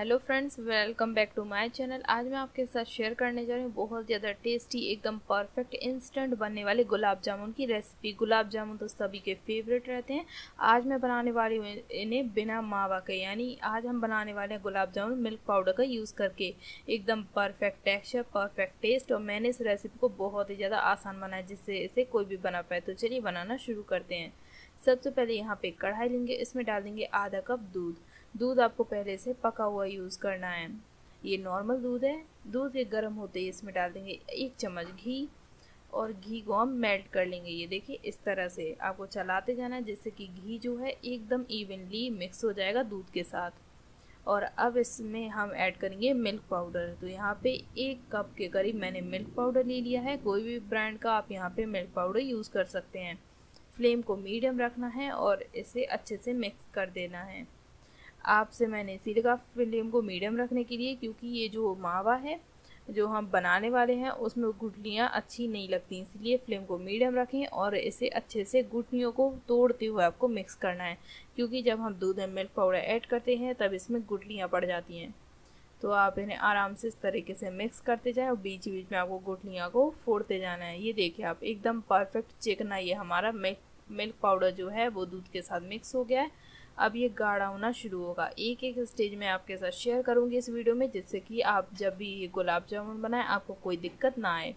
Hello friends, welcome back to my channel. आज मैं आपके साथ शेयर करने जा रही हूँ बहुत ज़्यादा टेस्टी, एकदम परफेक्ट, इंस्टेंट बनने वाले गुलाब जामुन की रेसिपी। गुलाब जामुन तो सभी के फेवरेट रहते हैं। आज मैं बनाने वाली हूँ इन्हें बिना मावा के, यानी आज हम बनाने वाले हैं गुलाब जामुन मिल्क पाउडर का यूज़ करके। एकदम परफेक्ट टेक्स्चर, परफेक्ट टेस्ट, और मैंने इस रेसिपी को बहुत ही ज़्यादा आसान बनाया, जिससे इसे कोई भी बना पाए। तो चलिए बनाना शुरू करते हैं। सबसे पहले यहाँ पे कढ़ाई लेंगे, इसमें डाल देंगे आधा कप दूध। दूध आपको पहले से पका हुआ यूज़ करना है। ये नॉर्मल दूध है। दूध के गर्म होते ही इसमें डाल देंगे एक चम्मच घी और घी को हम मेल्ट कर लेंगे। ये देखिए, इस तरह से आपको चलाते जाना है, जिससे कि घी जो है एकदम इवनली मिक्स हो जाएगा दूध के साथ। और अब इसमें हम ऐड करेंगे मिल्क पाउडर तो यहाँ पे एक कप के करीब मैंने मिल्क पाउडर ले लिया है। कोई भी ब्रांड का आप यहाँ पे मिल्क पाउडर यूज़ कर सकते हैं। फ्लेम को मीडियम रखना है और इसे अच्छे से मिक्स कर देना है। आपसे मैंने इसीलिए कहा फ्लेम को मीडियम रखने के लिए, क्योंकि ये जो मावा है, जो हम बनाने वाले हैं, उसमें गुटलियाँ अच्छी नहीं लगती इसलिए फ्लेम को मीडियम रखें और इसे अच्छे से गुटलियों को तोड़ते हुए आपको मिक्स करना है। क्योंकि जब हम दूध में मिल्क पाउडर ऐड करते हैं, तब इसमें गुटलियाँ पड़ जाती हैं। तो आप इन्हें आराम से इस तरीके से मिक्स करते जाएँ और बीच बीच में आपको गुटलियाँ को फोड़ते जाना है। ये देखिए आप, एकदम परफेक्ट चिकना ये हमारा मिल्क मिल्क पाउडर जो है, वो दूध के साथ मिक्स हो गया है। अब ये गाढ़ा होना शुरू होगा। एक एक स्टेज में आपके साथ शेयर करूँगी इस वीडियो में, जिससे कि आप जब भी ये गुलाब जामुन बनाएँ, आपको कोई दिक्कत ना आए।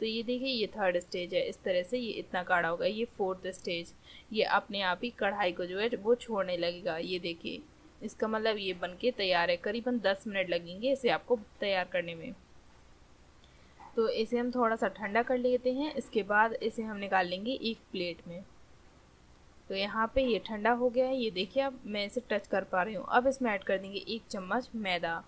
तो ये देखिए, ये थर्ड स्टेज है। इस तरह से ये इतना गाढ़ा होगा। ये फोर्थ स्टेज ये अपने आप ही कढ़ाई को जो है, वो छोड़ने लगेगा। ये देखिए, इसका मतलब ये बन के तैयार है। करीबन दस मिनट लगेंगे इसे आपको तैयार करने में। तो इसे हम थोड़ा सा ठंडा कर लेते हैं। इसके बाद इसे हम निकाल लेंगे एक प्लेट में। तो यहाँ पे ये ठंडा हो गया है। ये देखिए अब मैं इसे टच कर पा रही हूँ। अब इसमें ऐड कर देंगे एक चम्मच मैदा।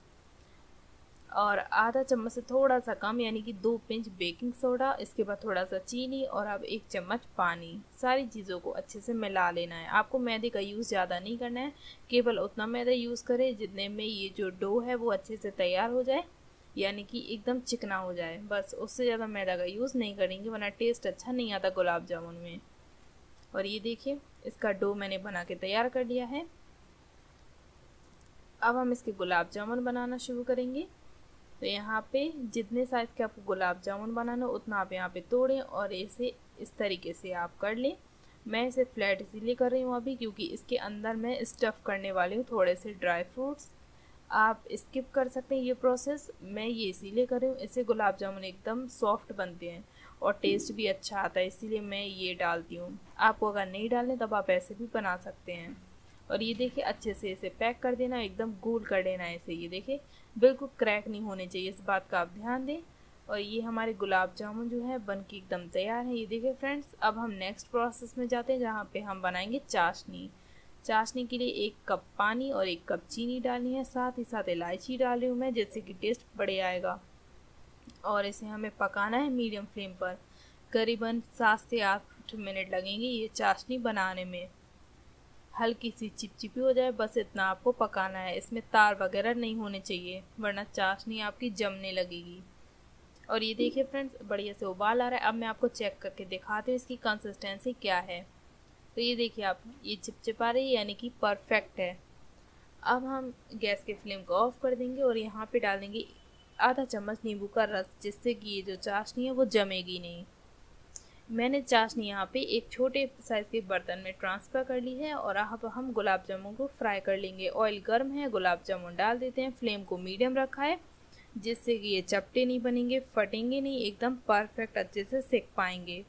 और आधा चम्मच से थोड़ा सा कम, यानी कि दो पिंच बेकिंग सोडा इसके बाद थोड़ा सा चीनी और अब एक चम्मच पानी। सारी चीज़ों को अच्छे से मिला लेना है। आपको मैदे का यूज़ ज़्यादा नहीं करना है। केवल उतना मैदा यूज़ करें जितने में ये जो डो है वो अच्छे से तैयार हो जाए, यानी कि एकदम चिकना हो जाए। बस उससे ज़्यादा मैदा का यूज़ नहीं करेंगे, वरना टेस्ट अच्छा नहीं आता गुलाब जामुन में। और ये देखिए, इसका डो मैंने बना के तैयार कर लिया है। अब हम इसके गुलाब जामुन बनाना शुरू करेंगे। तो यहाँ पे जितने साइज़ के आपको गुलाब जामुन बनाना हो, उतना आप यहाँ पे तोड़ें और इसे इस तरीके से आप कर लें। मैं इसे फ्लैट इसीलिए कर रही हूँ अभी क्योंकि इसके अंदर मैं स्टफ़ करने वाली हूँ, थोड़े से ड्राई फ्रूट्स आप स्किप कर सकते हैं ये प्रोसेस मैं ये इसीलिए कर रही हूँ, इससे गुलाब जामुन एकदम सॉफ्ट बनते हैं। और टेस्ट भी अच्छा आता है, इसीलिए मैं ये डालती हूँ। आपको अगर नहीं डालें तब आप ऐसे भी बना सकते हैं। और ये देखिए, अच्छे से इसे पैक कर देना, एकदम गोल कर देना है इसे। ये देखिए, बिल्कुल क्रैक नहीं होने चाहिए, इस बात का आप ध्यान दें। और ये हमारे गुलाब जामुन जो है बन के एकदम तैयार है। ये देखिए फ्रेंड्स अब हम नेक्स्ट प्रोसेस में जाते हैं, जहाँ पे हम बनाएँगे चाशनी। चाशनी के लिए एक कप पानी और एक कप चीनी डालनी है। साथ ही साथ इलायची डाल हूँ मैं, जिससे कि टेस्ट बढ़े आएगा। और इसे हमें पकाना है मीडियम फ्लेम पर। करीबन सात से आठ मिनट लगेंगे ये चाशनी बनाने में। हल्की सी चिपचिपी हो जाए, बस इतना आपको पकाना है। इसमें तार वगैरह नहीं होने चाहिए, वरना चाशनी आपकी जमने लगेगी। और ये देखिए फ्रेंड्स, बढ़िया से उबाल आ रहा है। अब मैं आपको चेक करके दिखाती हूँ इसकी कंसिस्टेंसी क्या है। तो ये देखिए आप, ये चिपचिपा रही है, यानी कि परफेक्ट है। अब हम गैस के फ्लेम को ऑफ़ कर देंगे और यहाँ पे डाल देंगे आधा चम्मच नींबू का रस जिससे कि ये जो चाशनी है वो जमेगी नहीं। मैंने चाशनी यहाँ पे एक छोटे साइज़ के बर्तन में ट्रांसफ़र कर ली है और अब हम गुलाब जामुन को फ्राई कर लेंगे। ऑयल गर्म है, गुलाब जामुन डाल देते हैं फ्लेम को मीडियम रखा है, जिससे कि ये चपटे नहीं बनेंगे, फटेंगे नहीं, एकदम परफेक्ट अच्छे से सेक पाएँगे।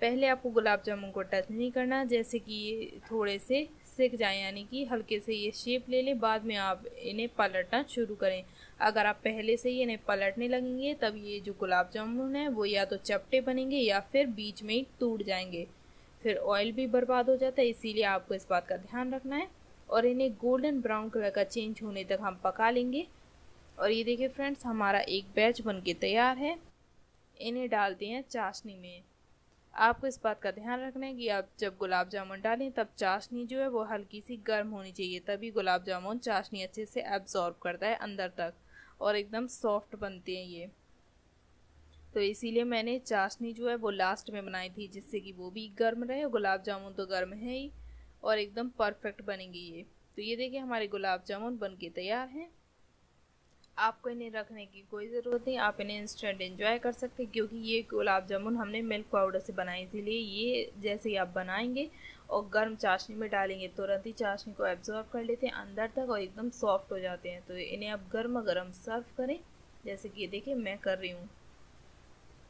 पहले आपको गुलाब जामुन को टच नहीं करना, जैसे कि ये थोड़े से सेक जाए, यानी कि हल्के से ये शेप ले लें, बाद में आप इन्हें पलटना शुरू करें। अगर आप पहले से ही इन्हें पलटने लगेंगे, तब ये जो गुलाब जामुन है, वो या तो चपटे बनेंगे या फिर बीच में ही टूट जाएँगे। फिर ऑयल भी बर्बाद हो जाता है, इसीलिए आपको इस बात का ध्यान रखना है। और इन्हें गोल्डन ब्राउन कलर का चेंज होने तक हम पका लेंगे। और ये देखिए फ्रेंड्स हमारा एक बैच बन के तैयार है। इन्हें डालते हैं चाशनी में। आपको इस बात का ध्यान रखना है कि आप जब गुलाब जामुन डालें, तब चाशनी जो है वो हल्की सी गर्म होनी चाहिए, तभी गुलाब जामुन चाशनी अच्छे से एब्जॉर्ब करता है अंदर तक और एकदम सॉफ्ट बनते हैं ये। तो इसीलिए मैंने चाशनी जो है वो लास्ट में बनाई थी, जिससे कि वो भी गर्म रहे, गुलाब जामुन तो गर्म है ही और एकदम परफेक्ट बनेंगे ये। तो ये देखिए हमारे गुलाब जामुन बन के तैयार हैं। आपको इन्हें रखने की कोई ज़रूरत नहीं, आप इन्हें इंस्टेंट एंजॉय कर सकते हैं, क्योंकि ये गुलाब जामुन हमने मिल्क पाउडर से बनाई इसीलिए ये जैसे ही आप बनाएँगे और गर्म चाशनी में डालेंगे, तुरंत ही चाशनी को एब्जॉर्ब कर लेते हैं, अंदर तक और एकदम सॉफ्ट हो जाते हैं। तो इन्हें आप गर्म गर्म सर्व करें, जैसे कि देखिए मैं कर रही हूँ।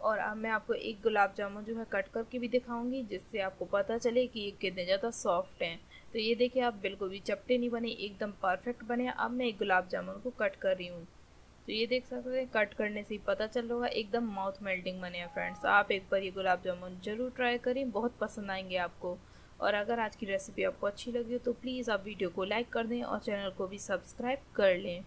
और अब मैं आपको एक गुलाब जामुन जो है कट करके भी दिखाऊँगी, जिससे आपको पता चले कि ये कितने ज़्यादा सॉफ्ट हैं। तो ये देखिए, आप बिल्कुल भी चपटे नहीं बने, एकदम परफेक्ट बने। अब मैं एक गुलाब जामुन को कट कर रही हूँ। तो ये देख सकते हैं कट करने से ही पता चल रहा होगा, एकदम माउथ मेल्टिंग बने हैं फ्रेंड्स आप एक बार ये गुलाब जामुन ज़रूर ट्राई करें, बहुत पसंद आएँगे आपको। और अगर आज की रेसिपी आपको अच्छी लगी हो तो प्लीज़ आप वीडियो को लाइक कर दें और चैनल को भी सब्सक्राइब कर लें।